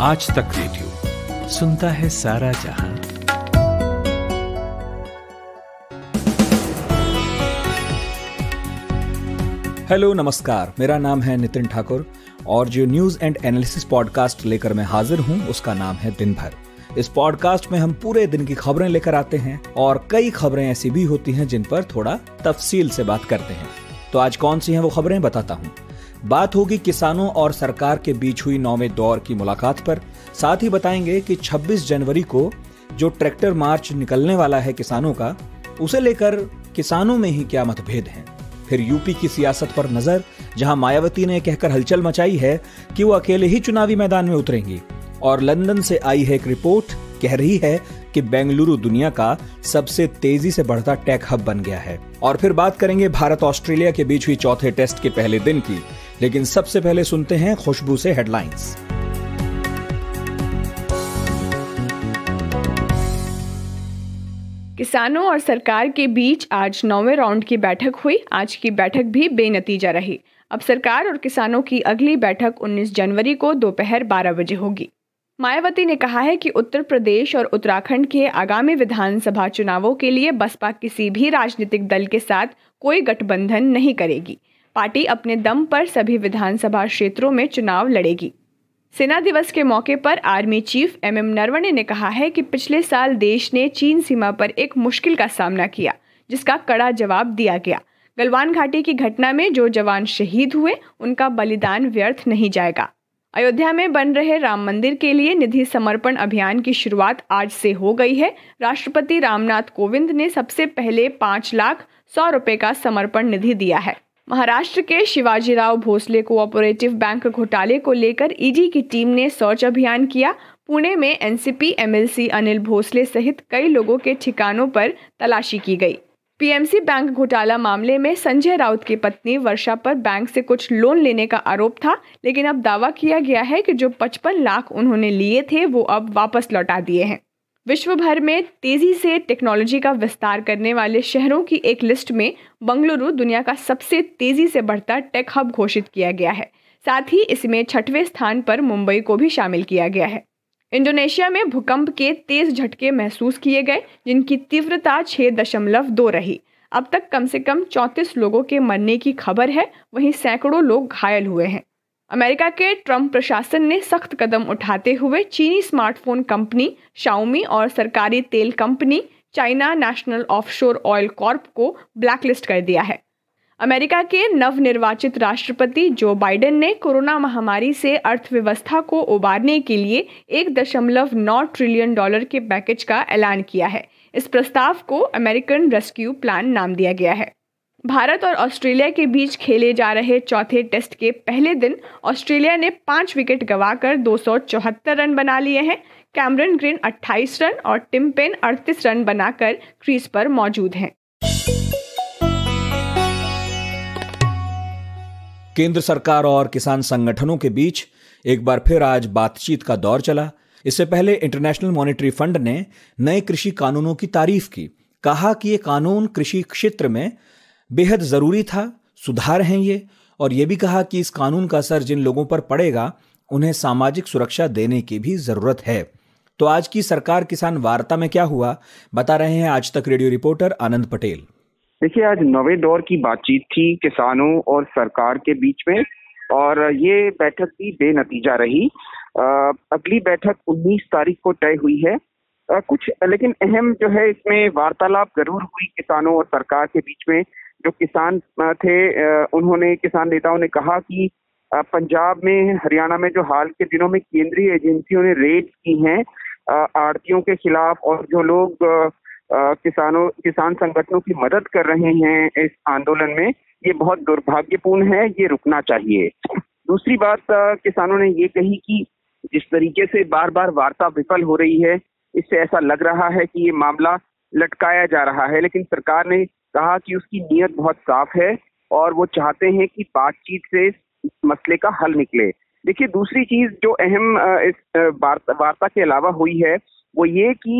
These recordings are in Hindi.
आज तक रेडियो सुनता है सारा जहाँ। हेलो, नमस्कार। मेरा नाम है नितिन ठाकुर और जो न्यूज़ एंड एनालिसिस पॉडकास्ट लेकर मैं हाजिर हूँ, उसका नाम है दिन भर इस पॉडकास्ट में हम पूरे दिन की खबरें लेकर आते हैं और कई खबरें ऐसी भी होती हैं जिन पर थोड़ा तफसील से बात करते हैं। तो आज कौन सी हैं वो खबरें बताता हूँ। बात होगी किसानों और सरकार के बीच हुई नौवे दौर की मुलाकात पर। साथ ही बताएँगे कि 26 जनवरी को जो ट्रैक्टर मार्च निकलने वाला है किसानों का, उसे लेकर किसानों में ही क्या मतभेद हैं? फिर यूपी की सियासत पर नज़र, जहाँ मायावती ने कहकर हलचल मचाई है कि वो अकेले ही चुनावी मैदान में उतरेंगी। और लंदन से आई है एक रिपोर्ट, कह रही है कि बेंगलुरु दुनिया का सबसे तेज़ी से बढ़ता टेक हब बन गया है। और फिर बात करेंगे भारत ऑस्ट्रेलिया के बीच हुई चौथे टेस्ट के पहले दिन की। लेकिन सबसे पहले सुनते हैं खुशबू से हेडलाइंस किसानों और सरकार के बीच आज नौवें राउंड की बैठक हुई। आज की बैठक भी बेनतीजा रही। अब सरकार और किसानों की अगली बैठक 19 जनवरी को दोपहर 12 बजे होगी। मायावती ने कहा है कि उत्तर प्रदेश और उत्तराखंड के आगामी विधानसभा चुनावों के लिए बसपा किसी भी राजनीतिक दल के साथ कोई गठबंधन नहीं करेगी। पार्टी अपने दम पर सभी विधानसभा क्षेत्रों में चुनाव लड़ेगी। सेना दिवस के मौके पर army chief M M Naravane ने कहा है कि पिछले साल देश ने चीन सीमा पर एक मुश्किल का सामना किया, जिसका कड़ा जवाब दिया गया। गलवान घाटी की घटना में जो जवान शहीद हुए, उनका बलिदान व्यर्थ नहीं जाएगा। अयोध्या में बन रहे राम मंदिर के लिए निधि समर्पण अभियान की शुरुआत आज से हो गई है। राष्ट्रपति रामनाथ कोविंद ने सबसे पहले पाँच लाख सौ रुपये का समर्पण निधि दिया है। महाराष्ट्र के शिवाजीराव भोसले कोऑपरेटिव बैंक घोटाले को लेकर ईडी की टीम ने सर्च अभियान किया। पुणे में एनसीपी एमएलसी अनिल भोसले सहित कई लोगों के ठिकानों पर तलाशी की गई। पीएमसी बैंक घोटाला मामले में संजय राउत की पत्नी वर्षा पर बैंक से कुछ लोन लेने का आरोप था, लेकिन अब दावा किया गया है कि जो 55 लाख उन्होंने लिए थे, वो अब वापस लौटा दिए हैं। विश्व भर में तेज़ी से टेक्नोलॉजी का विस्तार करने वाले शहरों की एक लिस्ट में बंगलुरु दुनिया का सबसे तेज़ी से बढ़ता टेक हब घोषित किया गया है। साथ ही इसमें छठवें स्थान पर मुंबई को भी शामिल किया गया है। इंडोनेशिया में भूकंप के तेज झटके महसूस किए गए, जिनकी तीव्रता छः दशमलव दो रही। अब तक कम से कम चौंतीस लोगों के मरने की खबर है, वहीं सैकड़ों लोग घायल हुए हैं। अमेरिका के ट्रंप प्रशासन ने सख्त कदम उठाते हुए चीनी स्मार्टफ़ोन कंपनी शाओमी और सरकारी तेल company China National Offshore Oil Corp को ब्लैकलिस्ट कर दिया है। अमेरिका के नवनिर्वाचित राष्ट्रपति जो बाइडेन ने कोरोना महामारी से अर्थव्यवस्था को उबारने के लिए एक दशमलव नौ ट्रिलियन डॉलर के पैकेज का ऐलान किया है, इस प्रस्ताव को अमेरिकन रेस्क्यू प्लान नाम दिया गया है। भारत और ऑस्ट्रेलिया के बीच खेले जा रहे चौथे टेस्ट के पहले दिन ऑस्ट्रेलिया ने पाँच विकेट गंवाकर दो रन बना लिए हैं। कैमरन ग्रीन 28 रन और टिम पेन 38 रन बनाकर क्रीज पर मौजूद हैं। केंद्र सरकार और किसान संगठनों के बीच एक बार फिर आज बातचीत का दौर चला। इससे पहले इंटरनेशनल मॉनेटरी फंड ने नए कृषि कानूनों की तारीफ़ की। कहा कि ये कानून कृषि क्षेत्र में बेहद ज़रूरी था, सुधार हैं ये, और ये भी कहा कि इस कानून का असर जिन लोगों पर पड़ेगा, उन्हें सामाजिक सुरक्षा देने की भी ज़रूरत है। तो आज की सरकार किसान वार्ता में क्या हुआ, बता रहे हैं आज तक रेडियो रिपोर्टर आनंद पटेल। देखिए, आज नवे दौर की बातचीत थी किसानों और सरकार के बीच में, और ये बैठक भी बेनतीजा रही। अगली बैठक 19 तारीख को तय हुई है। कुछ, लेकिन अहम जो है, इसमें वार्तालाप ज़रूर हुई किसानों और सरकार के बीच में। जो किसान थे उन्होंने, किसान नेताओं ने कहा कि पंजाब में, हरियाणा में जो हाल के दिनों में केंद्रीय एजेंसियों ने रेड की हैं आड़तियों के खिलाफ और जो लोग किसानों, किसान संगठनों की मदद कर रहे हैं इस आंदोलन में, ये बहुत दुर्भाग्यपूर्ण है, ये रुकना चाहिए। दूसरी बात किसानों ने ये कही कि जिस तरीके से बार बार वार्ता विफल हो रही है, इससे ऐसा लग रहा है कि ये मामला लटकाया जा रहा है, लेकिन सरकार ने कहा कि उसकी नीयत बहुत साफ़ है और वो चाहते हैं कि बातचीत से इस मसले का हल निकले। देखिए, दूसरी चीज़ जो अहम इस वार्ता के अलावा हुई है, वो ये कि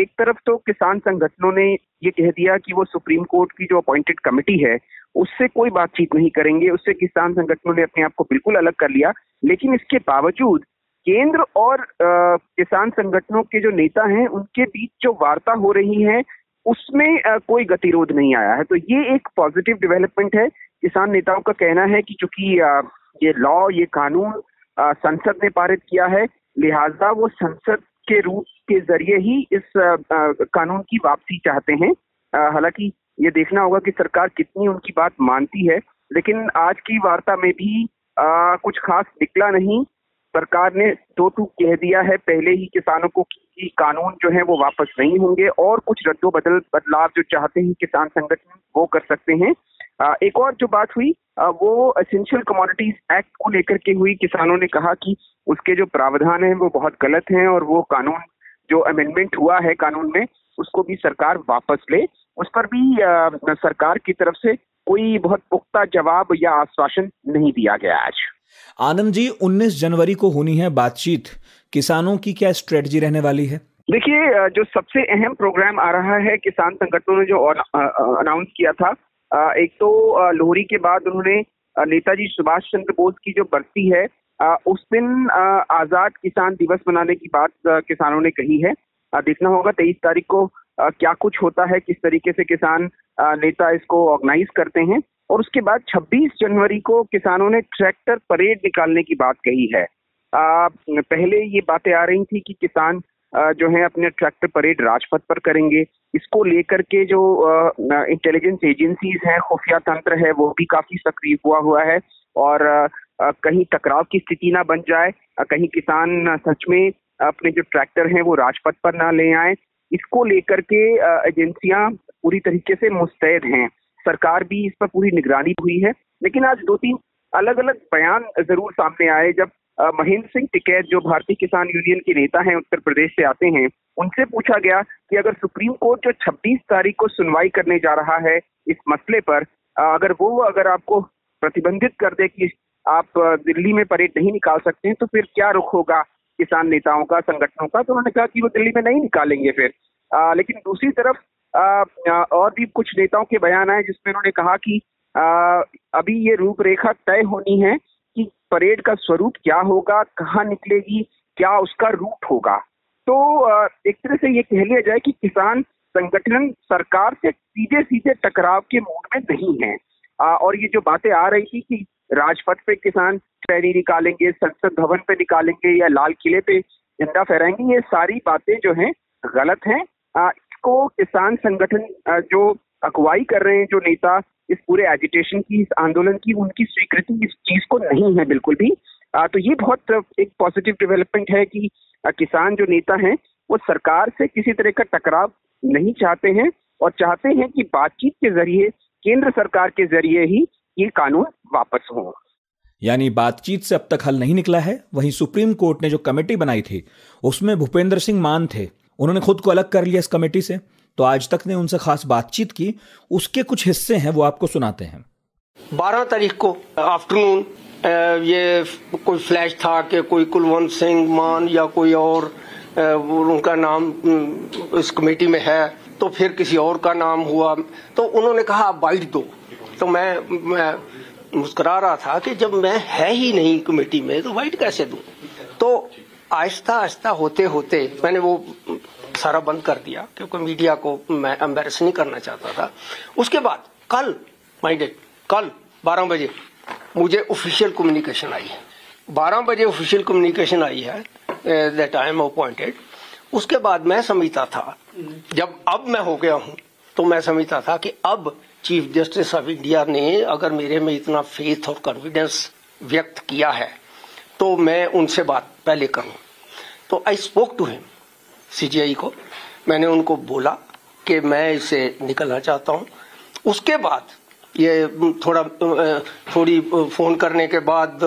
एक तरफ़ तो किसान संगठनों ने ये कह दिया कि वो सुप्रीम कोर्ट की जो अपॉइंटेड कमेटी है, उससे कोई बातचीत नहीं करेंगे, उससे किसान संगठनों ने अपने आप को बिल्कुल अलग कर लिया। लेकिन इसके बावजूद, केंद्र और किसान संगठनों के जो नेता हैं, उनके बीच जो वार्ता हो रही है उसमें कोई गतिरोध नहीं आया है। तो ये एक पॉजिटिव डेवलपमेंट है। किसान नेताओं का कहना है कि चूँकि ये लॉ ये कानून संसद ने पारित किया है लिहाजा वो संसद के रूप के ज़रिए ही इस कानून की वापसी चाहते हैं। हालाँकि ये देखना होगा कि सरकार कितनी उनकी बात मानती है लेकिन आज की वार्ता में भी आ, कुछ खास निकला नहीं। सरकार ने दो टूक कह दिया है, पहले ही किसानों को कि कानून जो है वो वापस नहीं होंगे और कुछ रद्दो बदल, बदलाव जो चाहते हैं किसान संगठन वो कर सकते हैं। एक और जो बात हुई वो एसेंशियल कमोडिटीज एक्ट को लेकर के हुई, किसानों ने कहा कि उसके जो प्रावधान है वो बहुत गलत हैं और वो कानून, जो अमेंडमेंट हुआ है कानून में, उसको भी सरकार वापस ले। उस पर भी सरकार की तरफ़ से कोई बहुत पुख्ता जवाब या आश्वासन नहीं दिया गया आज। आनंद जी 19 जनवरी को होनी है बातचीत। किसानों की क्या स्ट्रेटजी रहने वाली है? देखिए जो सबसे अहम प्रोग्राम आ रहा है किसान संगठनों ने जो अनाउंस किया था एक तो लोहरी के बाद उन्होंने नेताजी सुभाष चंद्र बोस की जो बरसी है उस दिन आज़ाद किसान दिवस मनाने की बात किसानों ने कही है। देखना होगा तेईस तारीख को क्या कुछ होता है, किस तरीके से किसान नेता इसको ऑर्गेनाइज करते हैं। और उसके बाद 26 जनवरी को किसानों ने ट्रैक्टर परेड निकालने की बात कही है। आ, पहले ये बातें आ रही थी कि किसान जो है अपने ट्रैक्टर परेड राजपथ पर करेंगे। इसको लेकर के जो इंटेलिजेंस एजेंसीज हैं खुफिया तंत्र है वो भी काफ़ी सक्रिय हुआ हुआ है। और आ, कहीं टकराव की स्थिति ना बन जाए कहीं किसान सच में अपने जो ट्रैक्टर हैं वो राजपथ पर ना ले आए। इसको लेकर के एजेंसियाँ पूरी तरीके से मुस्तैद हैं। सरकार भी इस पर पूरी निगरानी हुई है। लेकिन आज दो तीन अलग अलग बयान ज़रूर सामने आए। जब महेंद्र सिंह टिकैत जो भारतीय किसान यूनियन के नेता हैं उत्तर प्रदेश से आते हैं उनसे पूछा गया कि अगर सुप्रीम कोर्ट जो 26 तारीख को सुनवाई करने जा रहा है इस मसले पर अगर वो अगर आपको प्रतिबंधित कर दे कि आप दिल्ली में परेड नहीं निकाल सकते हैं तो फिर क्या रुख होगा किसान नेताओं का संगठनों का? तो उन्होंने कहा कि वो दिल्ली में नहीं निकालेंगे फिर। आ, लेकिन दूसरी तरफ़ और भी कुछ नेताओं के बयान आए जिसमें उन्होंने कहा कि अभी ये रूपरेखा तय होनी है कि परेड का स्वरूप क्या होगा, कहाँ निकलेगी, क्या उसका रूट होगा। तो एक तरह से ये कह लिया जाए कि किसान संगठन सरकार से सीधे सीधे टकराव के मूड में नहीं है। और ये जो बातें आ रही थी कि राजपथ पे किसान रैली निकालेंगे, संसद भवन पे निकालेंगे या लाल किले पे झंडा फहराएँगे, ये सारी बातें जो हैं, गलत हैं। को किसान संगठन जो अगुवाई कर रहे हैं जो नेता इस पूरे एजिटेशन की इस आंदोलन की उनकी स्वीकृति इस चीज़ को नहीं है बिल्कुल भी। आ, तो ये बहुत एक पॉजिटिव डेवलपमेंट है कि आ, किसान जो नेता हैं वो सरकार से किसी तरह का टकराव नहीं चाहते हैं और चाहते हैं कि बातचीत के ज़रिए केंद्र सरकार के ज़रिए ही ये कानून वापस हो। यानी बातचीत से अब तक हल नहीं निकला है। वहीं सुप्रीम कोर्ट ने जो कमेटी बनाई थी उसमें भूपेंद्र सिंह मान थे। उन्होंने खुद को अलग कर लिया इस कमेटी से तो आज तक ने उनसे खास बातचीत की। उसके कुछ हिस्से हैं, वो आपको सुनाते हैं। बारह तारीख को आफ्टरनून ये कोई फ्लैश था कि कोई कुलवंत सिंह मान या कोई और उनका नाम इस कमेटी में है तो फिर किसी और का नाम हुआ। तो उन्होंने कहा, आप बाइट दो। तो मैं मैं मुस्कुरा रहा था कि जब मैं है ही नहीं कमेटी में तो वाइट कैसे दूँ? तो आहिस्ता आहिस्ता होते होते मैंने वो सारा बंद कर दिया क्योंकि मीडिया को मैं एम्बेरस नहीं करना चाहता था। उसके बाद कल माइंडेड कल 12 बजे मुझे ऑफिशियल कम्युनिकेशन आई है। 12 बजे ऑफिशियल कम्युनिकेशन आई है दैट आई एम अपॉइंटेड उसके बाद मैं समझता था। जब अब मैं हो गया हूँ तो मैं समझता था कि अब चीफ जस्टिस ऑफ़ इंडिया ने अगर मेरे में इतना फेथ और कॉन्फिडेंस व्यक्त किया है तो मैं उनसे बात पहले करूँ तो I spoke to him CGI को। मैंने उनको बोला कि मैं इसे निकलना चाहता हूँ। उसके बाद, ये थोड़ा थोड़ी फ़ोन करने के बाद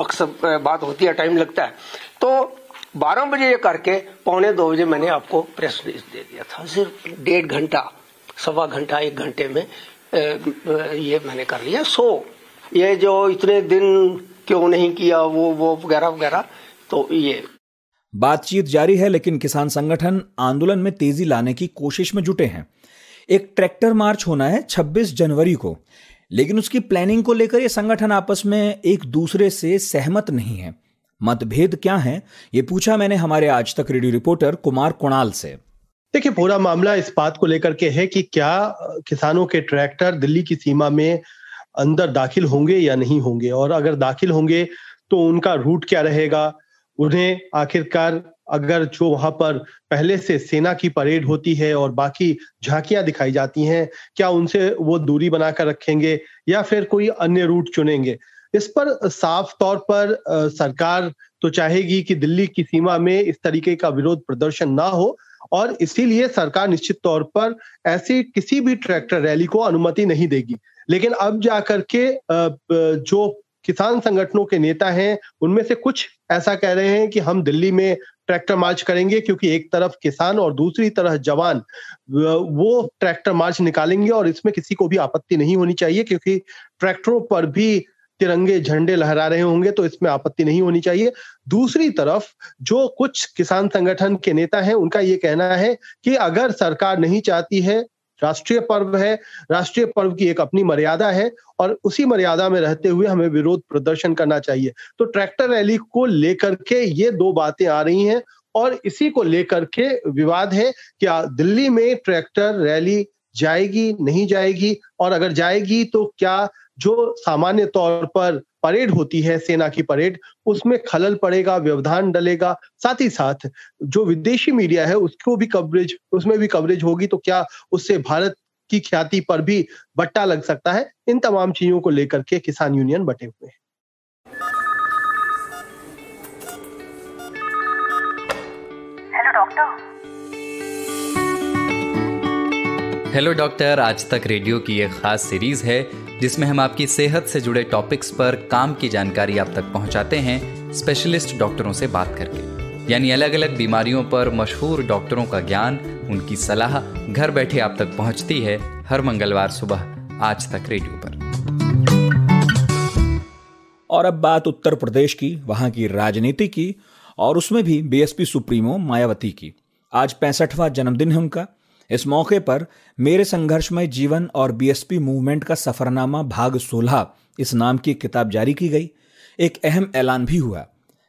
अक्सर बात होती है, टाइम लगता है। तो 12 बजे ये करके पौने दो बजे मैंने आपको प्रेस रिलीज़ दे दिया था। सिर्फ़ डेढ़ घंटा, सवा घंटा, एक घंटे में ये मैंने कर लिया। सो ये जो इतने दिन क्यों नहीं किया वो वो वगैरह वगैरह। तो ये। बातचीत जारी है लेकिन किसान संगठन आंदोलन में तेज़ी लाने की कोशिश में जुटे हैं। एक ट्रैक्टर मार्च होना है 26 जनवरी को लेकिन उसकी प्लानिंग को लेकर ये संगठन आपस में एक दूसरे से सहमत नहीं है। मतभेद क्या है ये पूछा मैंने हमारे आज तक रेडियो रिपोर्टर कुमार कुणाल से। देखिए पूरा मामला इस बात को लेकर के है कि क्या किसानों के ट्रैक्टर दिल्ली की सीमा में अंदर दाखिल होंगे या नहीं होंगे? और अगर दाखिल होंगे तो उनका रूट क्या रहेगा? उन्हें आखिरकार अगर जो वहाँ पर पहले से सेना की परेड होती है और बाकी झांकियाँ दिखाई जाती हैं, क्या उनसे वो दूरी बनाकर रखेंगे या फिर कोई अन्य रूट चुनेंगे? इस पर साफ़ तौर पर सरकार तो चाहेगी कि दिल्ली की सीमा में इस तरीके का विरोध प्रदर्शन ना हो और इसीलिए सरकार निश्चित तौर पर ऐसी किसी भी ट्रैक्टर रैली को अनुमति नहीं देगी। लेकिन अब जाकर के जो किसान संगठनों के नेता हैं, उनमें से कुछ ऐसा कह रहे हैं कि हम दिल्ली में ट्रैक्टर मार्च करेंगे क्योंकि एक तरफ़ किसान और दूसरी तरफ़ जवान वो ट्रैक्टर मार्च निकालेंगे और इसमें किसी को भी आपत्ति नहीं होनी चाहिए क्योंकि ट्रैक्टरों पर भी तिरंगे झंडे लहरा रहे होंगे तो इसमें आपत्ति नहीं होनी चाहिए। दूसरी तरफ़ जो कुछ किसान संगठन के नेता हैं, उनका ये कहना है कि अगर सरकार नहीं चाहती है राष्ट्रीय पर्व है। राष्ट्रीय पर्व की एक अपनी मर्यादा है और उसी मर्यादा में रहते हुए हमें विरोध प्रदर्शन करना चाहिए। तो ट्रैक्टर रैली को लेकर के ये दो बातें आ रही हैं और इसी को लेकर के विवाद है क्या दिल्ली में ट्रैक्टर रैली जाएगी, नहीं जाएगी? और अगर जाएगी तो क्या जो सामान्य तौर पर परेड होती है, सेना की परेड, उसमें खलल पड़ेगा, व्यवधान डलेगा? साथ ही साथ, जो विदेशी मीडिया है, उसको भी कवरेज उसमें भी कवरेज होगी तो क्या उससे भारत की ख्याति पर भी बट्टा लग सकता है? इन तमाम चीज़ों को लेकर के किसान यूनियन बटे हुए हैं। हेलो डॉक्टर आज तक रेडियो की एक खास सीरीज़ है, जिसमें हम आपकी सेहत से जुड़े टॉपिक्स पर काम की जानकारी आप तक पहुंचाते हैं स्पेशलिस्ट डॉक्टरों से बात करके। यानी अलग अलग बीमारियों पर मशहूर डॉक्टरों का ज्ञान, उनकी सलाह घर बैठे आप तक पहुँचती है हर मंगलवार सुबह आज तक रेडियो पर। और अब बात उत्तर प्रदेश की, वहाँ की राजनीति की, और उसमें भी बीएसपी सुप्रीमो मायावती की। आज पैंसठवां जन्मदिन है उनका इस मौके पर मेरे संघर्षमय जीवन और बीएसपी मूवमेंट का सफरनामा भाग सोलह इस नाम की किताब जारी की गई। एक अहम ऐलान भी हुआ।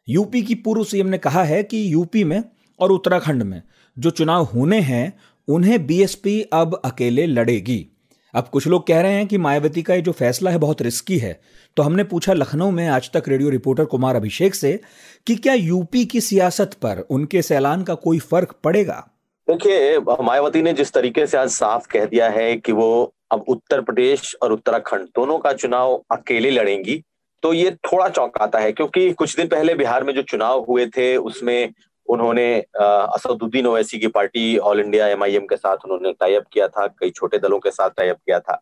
यूपी की पूर्व सीएम ने कहा है कि यूपी में और उत्तराखंड में जो चुनाव होने हैं, उन्हें बीएसपी अब अकेले लड़ेगी। अब कुछ लोग कह रहे हैं कि मायावती का ये जो फैसला है बहुत रिस्की है। तो हमने पूछा लखनऊ में आज तक रेडियो रिपोर्टर कुमार अभिषेक से कि क्या यूपी की सियासत पर उनके इस ऐलान का कोई फ़र्क पड़ेगा? देखिए, मायावती ने जिस तरीके से आज साफ़ कह दिया है कि वो अब उत्तर प्रदेश और उत्तराखंड दोनों का चुनाव अकेले लड़ेंगी तो ये थोड़ा चौंकाता है, क्योंकि कुछ दिन पहले बिहार में जो चुनाव हुए थे, उसमें उन्होंने असदुद्दीन ओवैसी की पार्टी, ऑल इंडिया एमआईएम के साथ उन्होंने टाइप किया था, कई छोटे दलों के साथ टाइप किया था।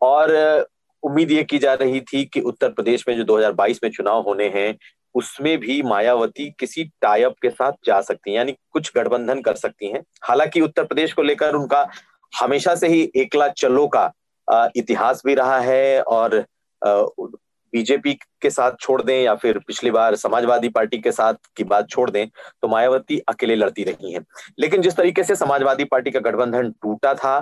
और उम्मीद ये की जा रही थी कि उत्तर प्रदेश में जो 2022 में चुनाव होने हैं उसमें भी मायावती किसी टाइप के साथ जा सकती है, यानी कुछ गठबंधन कर सकती हैं। हालाँकि उत्तर प्रदेश को लेकर उनका हमेशा से ही एकला चलो का इतिहास भी रहा है और बीजेपी के साथ छोड़ दें या फिर पिछली बार समाजवादी पार्टी के साथ की बात छोड़ दें तो मायावती अकेले लड़ती रही हैं। लेकिन जिस तरीके से समाजवादी पार्टी का गठबंधन टूटा था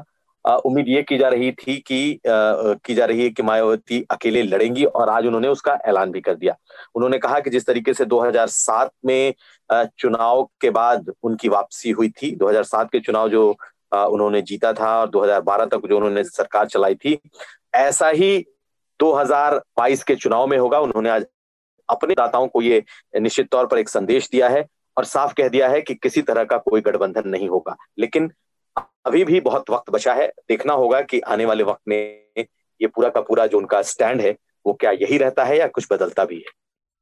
उम्मीद ये की जा रही थी कि की जा रही है कि मायावती अकेले लड़ेंगी और आज उन्होंने उसका ऐलान भी कर दिया। उन्होंने कहा कि जिस तरीके से 2007 में चुनाव के बाद उनकी वापसी हुई थी 2007 के चुनाव जो उन्होंने जीता था और 2012 तक जो उन्होंने सरकार चलाई थी, ऐसा ही 2022 के चुनाव में होगा। उन्होंने आज अपने दाताओं को ये निश्चित तौर पर एक संदेश दिया है और साफ़ कह दिया है कि किसी तरह का कोई गठबंधन नहीं होगा। लेकिन अभी भी बहुत वक्त बचा है। देखना होगा कि आने वाले वक्त में ये पूरा का पूरा जो उनका स्टैंड है वो क्या यही रहता है या कुछ बदलता भी है।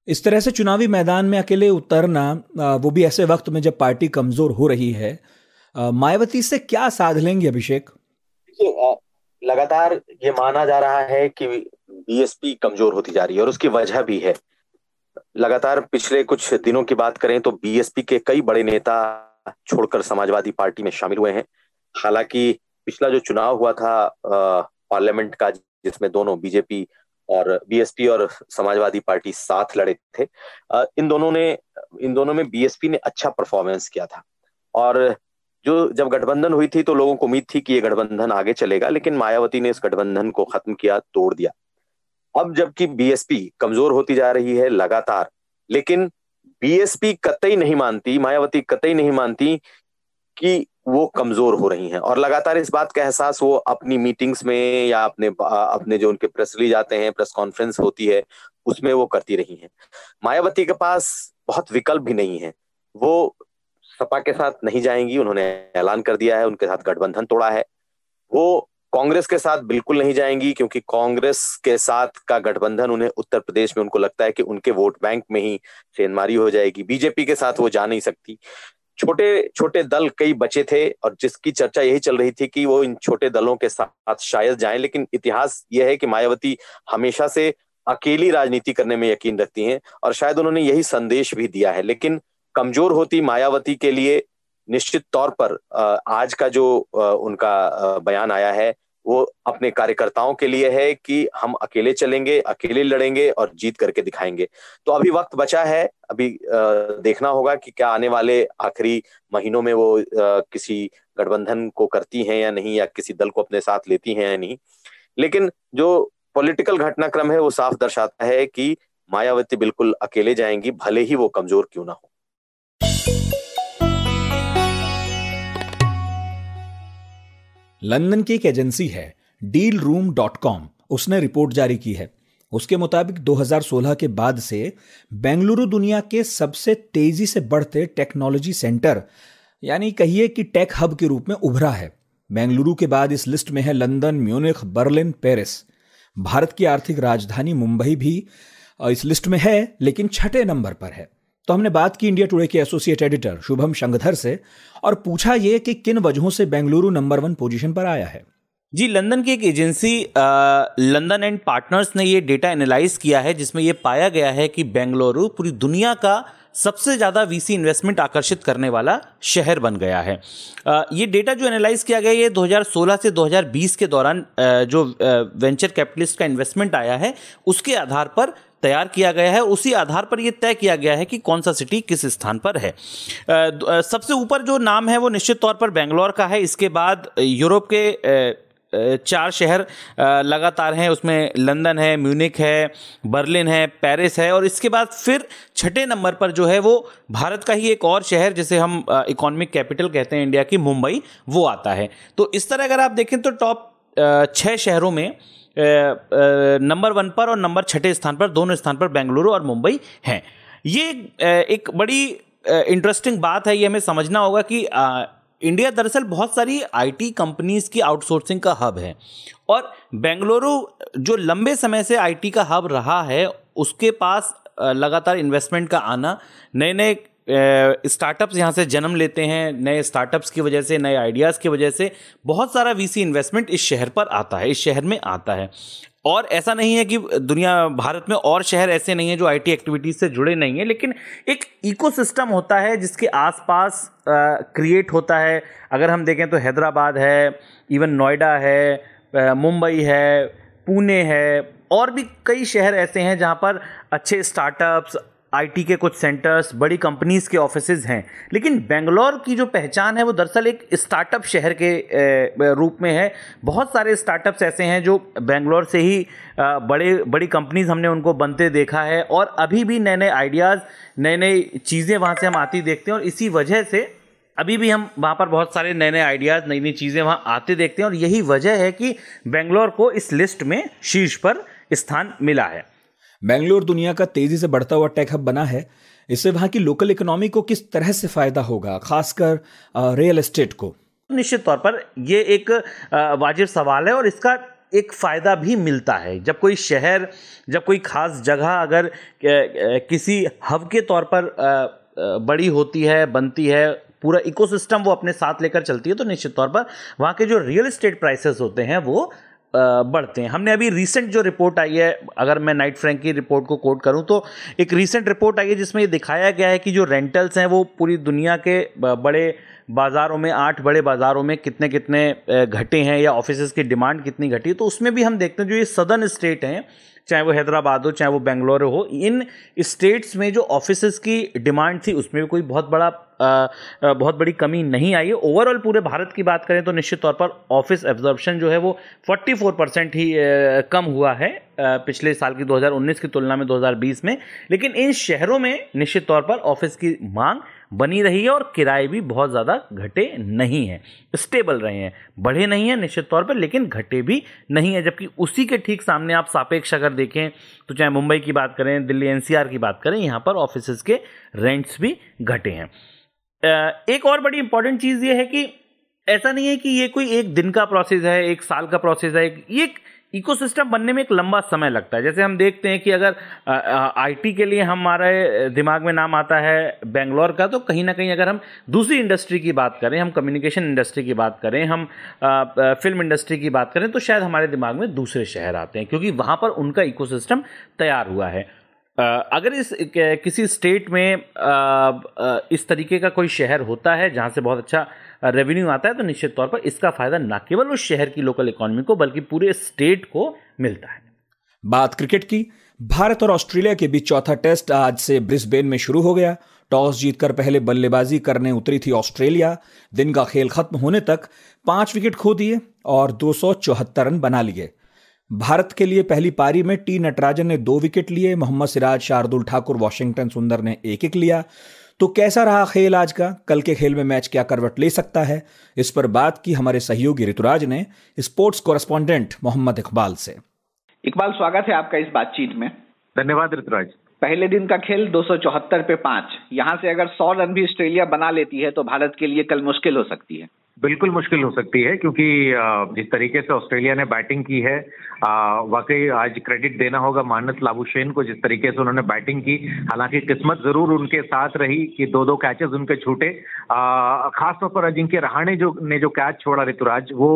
इस तरह से चुनावी मैदान में अकेले उतरना वो भी ऐसे वक्त में जब पार्टी कमज़ोर हो रही है मायावती से क्या साध लेंगे अभिषेक? लगातार ये माना जा रहा है कि बीएसपी कमज़ोर होती जा रही है और उसकी वजह भी है। लगातार पिछले कुछ दिनों की बात करें तो बीएसपी के कई बड़े नेता छोड़कर समाजवादी पार्टी में शामिल हुए हैं। हालाँकि पिछला जो चुनाव हुआ था पार्लियामेंट का, जिसमें दोनों बीजेपी और बीएसपी और समाजवादी पार्टी साथ लड़े थे इन दोनों ने, इन दोनों में बीएसपी ने अच्छा परफॉर्मेंस किया था। और जो जब गठबंधन हुई थी तो लोगों को उम्मीद थी कि ये गठबंधन आगे चलेगा, लेकिन मायावती ने इस गठबंधन को खत्म किया, तोड़ दिया। अब जबकि बीएसपी कमज़ोर होती जा रही है, लगातार, लेकिन बीएसपी कतई नहीं मानती, मायावती कतई नहीं मानती कि वो कमज़ोर हो रही हैं। और लगातार इस बात का एहसास वो अपनी मीटिंग्स में या अपने अपने जो उनके प्रेस रिलीज़ आते हैं प्रेस कॉन्फ्रेंस होती है, उसमें वो करती रही हैं। मायावती के पास बहुत विकल्प भी नहीं है। वो सपा के साथ नहीं जाएँगी, उन्होंने ऐलान कर दिया है, उनके साथ गठबंधन तोड़ा है। वो कांग्रेस के साथ बिल्कुल नहीं जाएँगी, क्योंकि कांग्रेस के साथ का गठबंधन उन्हें उत्तर प्रदेश में उनको लगता है कि उनके वोट बैंक में ही सेनमारी हो जाएगी। बीजेपी के साथ वो जा नहीं सकती। छोटे छोटे दल कई बचे थे और जिसकी चर्चा यही चल रही थी कि वो इन छोटे दलों के साथ शायद जाएँ, लेकिन इतिहास यह है कि मायावती हमेशा से अकेली राजनीति करने में यकीन रखती हैं और शायद उन्होंने यही संदेश भी दिया है। लेकिन कमज़ोर होती मायावती के लिए निश्चित तौर पर आज का जो उनका बयान आया है वो अपने कार्यकर्ताओं के लिए है कि हम अकेले चलेंगे, अकेले लड़ेंगे और जीत करके दिखाएँगे। तो अभी वक्त बचा है, अभी देखना होगा कि क्या आने वाले आखिरी महीनों में वो किसी गठबंधन को करती हैं या नहीं, या किसी दल को अपने साथ लेती हैं या नहीं। लेकिन जो पॉलिटिकल घटनाक्रम है वो साफ़ दर्शाता है कि मायावती बिल्कुल अकेले जाएँगी, भले ही वो कमज़ोर क्यों ना हो। लंदन की एक एजेंसी है डील रूम डॉट कॉम उसने रिपोर्ट जारी की है। उसके मुताबिक 2016 के बाद से बेंगलुरु दुनिया के सबसे तेज़ी से बढ़ते टेक्नोलॉजी सेंटर यानी कहिए कि टेक हब के रूप में उभरा है। बेंगलुरु के बाद इस लिस्ट में है London, Munich, Berlin, Paris. Bharat की आर्थिक राजधानी मुंबई भी इस लिस्ट में है, लेकिन छठे नंबर पर है। तो हमने बात की इंडिया टुडे के एसोसिएट एडिटर शुभम शंगधर से, और पूछा ये कि किन वजहों से बेंगलुरु नंबर वन पोजीशन पर आया है। जी लंदन की एक एजेंसी लंदन एंड पार्टनर्स ने ये डेटा एनालाइज किया है, जिसमें ये पाया गया है कि बेंगलुरु पूरी दुनिया का सबसे ज़्यादा वीसी इन्वेस्टमेंट आकर्षित करने वाला शहर बन गया है। ये डेटा जो एनालाइज किया गया, ये 2016 से 2020 के दौरान जो वेंचर कैपिटलिस्ट का इन्वेस्टमेंट आया है, उसके आधार पर तैयार किया गया है। उसी आधार पर यह तय किया गया है कि कौन सा सिटी किस स्थान पर है। सबसे ऊपर जो नाम है वो निश्चित तौर पर बेंगलोर का है। इसके बाद यूरोप के चार शहर लगातार हैं। उसमें लंदन है म्यूनिक है, बर्लिन है, पेरिस है। और इसके बाद फिर छठे नंबर पर जो है वो भारत का ही एक और शहर, जिसे हम इकोनॉमिक कैपिटल कहते हैं इंडिया की, मुंबई, वो आता है। तो इस तरह अगर आप देखें तो टॉप छः शहरों में नंबर वन पर और नंबर छठे स्थान पर, दोनों स्थान पर बेंगलुरु और मुंबई हैं। ये एक बड़ी इंटरेस्टिंग बात है, ये हमें समझना होगा कि इंडिया दरअसल बहुत सारी आईटी कंपनीज़ की आउटसोर्सिंग का हब है। और बेंगलुरु जो लंबे समय से आईटी का हब रहा है, उसके पास लगातार इन्वेस्टमेंट का आना नए नए स्टार्टअप्स यहाँ से जन्म लेते हैं, नए स्टार्टअप्स की वजह से, नए आइडियाज़ की वजह से, बहुत सारा वीसी इन्वेस्टमेंट इस शहर पर आता है, इस शहर में आता है। और ऐसा नहीं है कि दुनिया, भारत में और शहर ऐसे नहीं है जो आईटी एक्टिविटीज़ से जुड़े नहीं हैं, लेकिन एक इकोसिस्टम होता है जिसके आसपास क्रिएट होता है। अगर हम देखें तो हैदराबाद है इवन नोएडा है मुंबई है, पुणे है, और भी कई शहर ऐसे हैं जहाँ पर अच्छे स्टार्टअप्स आईटी के कुछ सेंटर्स बड़ी कंपनीज़ के ऑफिसेज हैं। लेकिन बेंगलोर की जो पहचान है, वो दरअसल एक स्टार्टअप शहर के रूप में है। बहुत सारे स्टार्टअप्स ऐसे हैं जो बेंगलोर से ही बड़े, बड़ी कंपनीज़ हमने उनको बनते देखा है। और अभी भी नए नए आइडियाज़ नए नए चीज़ें वहाँ से हम आती देखते हैं। और इसी वजह से अभी भी हम वहाँ पर बहुत सारे नए नए आइडियाज़ नई नई चीज़ें वहाँ आते देखते हैं। और यही वजह है कि बेंगलोर को इस लिस्ट में शीर्ष पर स्थान मिला है। बेंगलोर दुनिया का तेज़ी से बढ़ता हुआ टेक हब बना है। इससे वहाँ की लोकल इकोनॉमी को किस तरह से फ़ायदा होगा, खासकर रियल एस्टेट को? निश्चित तौर पर यह एक वाजिब सवाल है और इसका एक फ़ायदा भी मिलता है। जब कोई शहर, जब कोई ख़ास जगह अगर किसी हब के तौर पर बड़ी होती है, बनती है, पूरा इकोसिस्टम वो अपने साथ लेकर चलती है तो निश्चित तौर पर वहाँ के जो रियल एस्टेट प्राइसेस होते हैं वो बढ़ते हैं। हमने अभी रिसेंट जो रिपोर्ट आई है, अगर मैं नाइट फ्रैंक की रिपोर्ट को कोट करूँ तो एक रिसेंट रिपोर्ट आई है जिसमें ये दिखाया गया है कि जो रेंटल्स हैं, वो पूरी दुनिया के बड़े बाज़ारों में, आठ बड़े बाज़ारों में कितने कितने घटे हैं या ऑफ़िस की डिमांड कितनी घटी है तो उसमें भी हम देखते हैं जो ये सदर्न स्टेट हैं, चाहे वो हैदराबाद हो, चाहे वो बेंगलोर हो, इन स्टेट्स में जो ऑफ़िस की डिमांड थी, उसमें भी कोई बहुत बड़ा बहुत बड़ी कमी नहीं आई है। ओवरऑल पूरे भारत की बात करें तो निश्चित तौर पर ऑफ़िस एब्जॉर्प्शन जो है वो 44 परसेंट ही कम हुआ है पिछले साल की 2019 की तुलना में 2020 में। लेकिन इन शहरों में निश्चित तौर पर ऑफ़िस की मांग बनी रही है और किराए भी बहुत ज़्यादा घटे नहीं हैं। स्टेबल रहे हैं। बढ़े नहीं हैं निश्चित तौर पर, लेकिन घटे भी नहीं है। जबकि उसी के ठीक सामने आप सापेक्ष अगर देखें तो चाहे मुंबई की बात करें, दिल्ली एनसीआर की बात करें, यहाँ पर ऑफ़िस के रेंट्स भी घटे हैं। एक और बड़ी इंपॉर्टेंट चीज़ ये है कि ऐसा नहीं है कि ये कोई एक दिन का प्रोसेस है, एक साल का प्रोसेस है, ये एक इकोसिस्टम बनने में एक लंबा समय लगता है। जैसे हम देखते हैं कि अगर आईटी के लिए हमारे दिमाग में नाम आता है बेंगलोर का तो कहीं ना कहीं अगर हम दूसरी इंडस्ट्री की बात करें, हम कम्युनिकेशन इंडस्ट्री की बात करें, हम फ़िल्म इंडस्ट्री की बात करें तो शायद हमारे दिमाग में दूसरे शहर आते हैं, क्योंकि वहाँ पर उनका इकोसिस्टम तैयार हुआ है। अगर इस किसी स्टेट में इस तरीके का कोई शहर होता है जहाँ से बहुत अच्छा रेवेन्यू आता है तो निश्चित तौर पर इसका फ़ायदा न केवल उस शहर की लोकल इकोनॉमी को, बल्कि पूरे स्टेट को मिलता है। बात क्रिकेट की, भारत और ऑस्ट्रेलिया के बीच चौथा टेस्ट आज से ब्रिस्बेन में शुरू हो गया। टॉस जीतकर पहले बल्लेबाजी करने उतरी थी ऑस्ट्रेलिया। दिन का खेल खत्म होने तक पाँच विकेट खो दिए और दो सौ चौहत्तर रन बना लिए। भारत के लिए पहली पारी में टी नटराजन ने दो विकेट लिए, मोहम्मद सिराज, शार्दुल ठाकुर, वॉशिंगटन सुंदर ने एक एक लिया। तो कैसा रहा खेल आज का? कल के खेल में मैच क्या करवट ले सकता है? इस पर बात की हमारे सहयोगी ऋतुराज ने स्पोर्ट्स कोरेस्पॉन्डेंट मोहम्मद इकबाल से। इकबाल स्वागत है आपका इस बातचीत में। धन्यवाद ऋतुराज। पहले दिन का खेल दो सौ चौहत्तर पे पाँच। यहाँ से अगर सौ रन भी ऑस्ट्रेलिया बना लेती है तो भारत के लिए कल मुश्किल हो सकती है। बिल्कुल मुश्किल हो सकती है क्योंकि जिस तरीके से ऑस्ट्रेलिया ने बैटिंग की है वाकई आज क्रेडिट देना होगा मानस लाबुशेन को जिस तरीके से उन्होंने बैटिंग की। हालाँकि किस्मत ज़रूर उनके साथ रही कि दो दो कैचेस उनके छूटे। खासतौर पर अजिंक्य रहाणे जो ने जो कैच छोड़ा ऋतुराज वो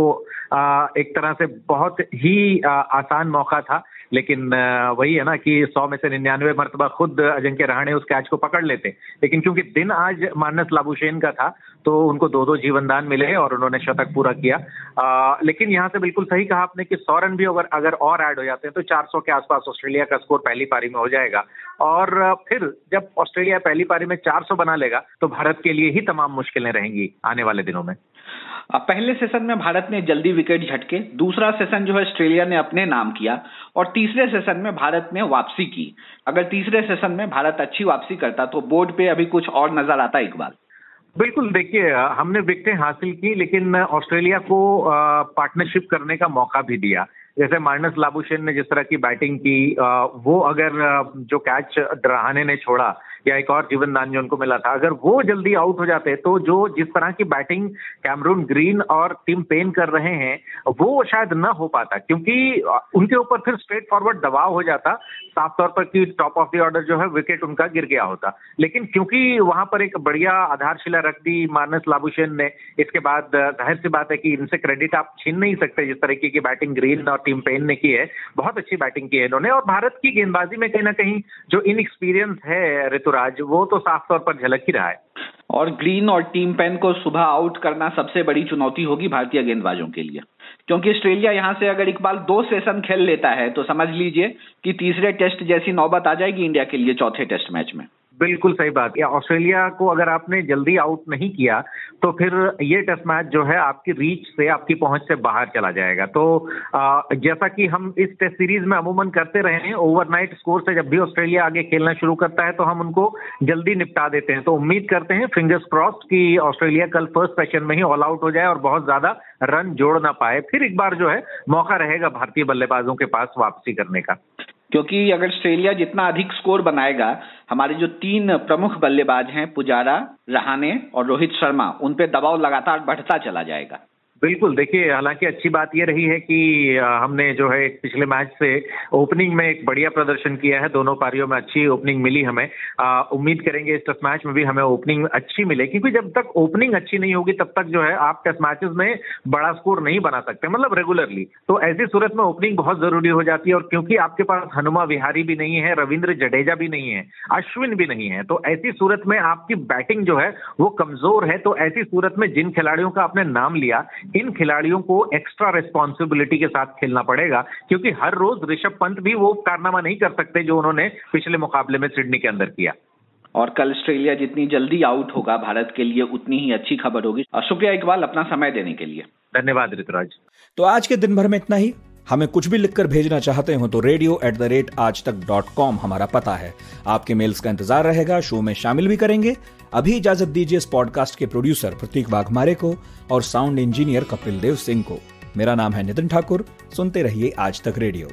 आ, एक तरह से बहुत ही आ, आसान मौका था। लेकिन वही है ना कि सौ में से निन्यानवे मरतबा खुद अजिंक्य रहाणे उस कैच को पकड़ लेते। लेकिन क्योंकि दिन आज मानस लाबुशेन का था तो उनको दो दो जीवनदान मिले और उन्होंने शतक पूरा किया। आ, लेकिन यहाँ से बिल्कुल सही कहा आपने कि सौ रन भी अगर अगर और ऐड हो जाते हैं तो 400 के आसपास ऑस्ट्रेलिया का स्कोर पहली पारी में हो जाएगा। और फिर जब ऑस्ट्रेलिया पहली पारी में 400 बना लेगा तो भारत के लिए ही तमाम मुश्किलें रहेंगी आने वाले दिनों में। पहले सेशन में भारत ने जल्दी विकेट झटके दूसरा सेशन जो है ऑस्ट्रेलिया ने अपने नाम किया और तीसरे सेशन में भारत ने वापसी की। अगर तीसरे सेशन में भारत अच्छी वापसी करता तो बोर्ड पे अभी कुछ और नज़र आता इकबाल बिल्कुल, देखिए हमने विकटें हासिल की, लेकिन ऑस्ट्रेलिया को पार्टनरशिप करने का मौका भी दिया। जैसे मार्नस लाबुशेन ने जिस तरह की बैटिंग की वो अगर जो कैच ड्रहाने ने छोड़ा या एक और जीवन दान जो उनको मिला था। अगर वो जल्दी आउट हो जाते तो जो जिस तरह की बैटिंग कैमरून ग्रीन और टीम पेन कर रहे हैं, वो शायद न हो पाता, क्योंकि उनके ऊपर फिर स्ट्रेट फॉरवर्ड दबाव हो जाता। साफ़ तौर पर कि टॉप ऑफ़ द ऑर्डर जो है विकेट उनका गिर गया होता। लेकिन क्योंकि वहाँ पर एक बढ़िया आधारशिला रख दी मानस लाबुशेन ने, इसके बाद ज़ाहिर सी बात है कि इनसे क्रेडिट आप छीन नहीं सकते जिस तरीके की बैटिंग ग्रीन और टीम पेन ने की है। बहुत अच्छी बैटिंग की है इन्होंने। और भारत की गेंदबाजी में कहीं ना कहीं जो इनएक्सपीरियंस है ऋतुराज वो तो साफ़ तौर पर झलक ही रहा है। और ग्रीन और टीम पेन को सुबह आउट करना सबसे बड़ी चुनौती होगी भारतीय गेंदबाजों के लिए। क्योंकि ऑस्ट्रेलिया यहाँ से अगर इकबाल दो सेशन खेल लेता है तो समझ लीजिए कि तीसरे टेस्ट जैसी नौबत आ जाएगी इंडिया के लिए चौथे टेस्ट मैच में। बिल्कुल सही बात। या ऑस्ट्रेलिया को अगर आपने जल्दी आउट नहीं किया तो फिर ये टेस्ट मैच जो है आपकी रीच से आपकी पहुँच से बाहर चला जाएगा। तो आ, जैसा कि हम इस टेस्ट सीरीज़ में अमूमन करते रहे हैं ओवरनाइट स्कोर से जब भी ऑस्ट्रेलिया आगे खेलना शुरू करता है तो हम उनको जल्दी निपटा देते हैं। तो उम्मीद करते हैं फिंगर्स क्रॉस्ड कि ऑस्ट्रेलिया कल फ़र्स्ट सेशन में ही ऑल आउट हो जाए और बहुत ज़्यादा रन जोड़ ना पाए। फिर एक बार जो है मौका रहेगा भारतीय बल्लेबाजों के पास वापसी करने का। क्योंकि अगर ऑस्ट्रेलिया जितना अधिक स्कोर बनाएगा, हमारे जो तीन प्रमुख बल्लेबाज हैं, पुजारा रहाने और रोहित शर्मा, उन पे दबाव लगातार बढ़ता चला जाएगा। बिल्कुल, देखिए, हालाँकि अच्छी बात यह रही है कि हमने जो है पिछले मैच से ओपनिंग में एक बढ़िया प्रदर्शन किया है, दोनों पारियों में अच्छी ओपनिंग मिली हमें। उम्मीद करेंगे इस टेस्ट मैच में भी हमें ओपनिंग अच्छी मिले, क्योंकि जब तक ओपनिंग अच्छी नहीं होगी, तब तक जो है आप टेस्ट मैचेस में बड़ा स्कोर नहीं बना सकते मतलब रेगुलरली तो ऐसी सूरत में ओपनिंग बहुत ज़रूरी हो जाती है, और क्योंकि आपके पास हनुमा विहारी भी नहीं है, रविंद्र जडेजा भी नहीं है, अश्विन भी नहीं है तो ऐसी सूरत में आपकी बैटिंग जो है, वो कमज़ोर है तो ऐसी सूरत में जिन खिलाड़ियों का आपने नाम लिया इन खिलाड़ियों को एक्स्ट्रा रिस्पॉन्सिबिलिटी के साथ खेलना पड़ेगा क्योंकि हर रोज ऋषभ पंत भी वो कारनामा नहीं कर सकते जो उन्होंने पिछले मुकाबले में सिडनी के अंदर किया। और कल ऑस्ट्रेलिया जितनी जल्दी आउट होगा भारत के लिए उतनी ही अच्छी खबर होगी। और शुक्रिया इकबाल अपना समय देने के लिए। धन्यवाद ऋतुराज। तो आज के दिन भर में इतना ही। हमें कुछ भी लिखकर भेजना चाहते हो तो रेडियो एट द रेट आज तक डॉट कॉम हमारा पता है। आपके मेल्स का इंतज़ार रहेगा शो में शामिल भी करेंगे। अभी इजाज़त दीजिए इस पॉडकास्ट के प्रोड्यूसर प्रतीक वाघमारे को और साउंड इंजीनियर कपिल देव सिंह को। मेरा नाम है नितिन ठाकुर, सुनते रहिए आज तक रेडियो।